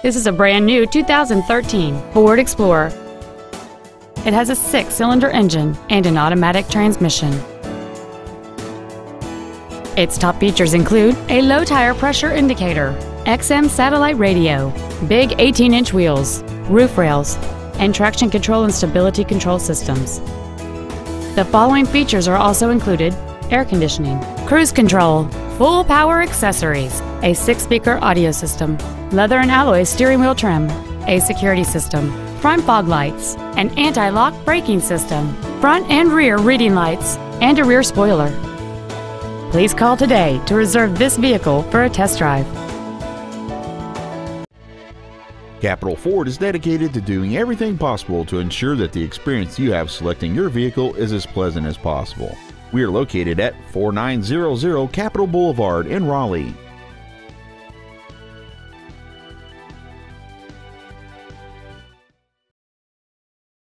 This is a brand new 2013 Ford Explorer. It has a six-cylinder engine and an automatic transmission. Its top features include a low tire pressure indicator, XM satellite radio, big 18-inch wheels, roof rails, and traction control and stability control systems. The following features are also included air conditioning, cruise control, full power accessories, a six speaker audio system, leather and alloy steering wheel trim, a security system, front fog lights, an anti lock braking system, front and rear reading lights, and a rear spoiler. Please call today to reserve this vehicle for a test drive. Capital Ford is dedicated to doing everything possible to ensure that the experience you have selecting your vehicle is as pleasant as possible. We are located at 4900 Capital Boulevard in Raleigh.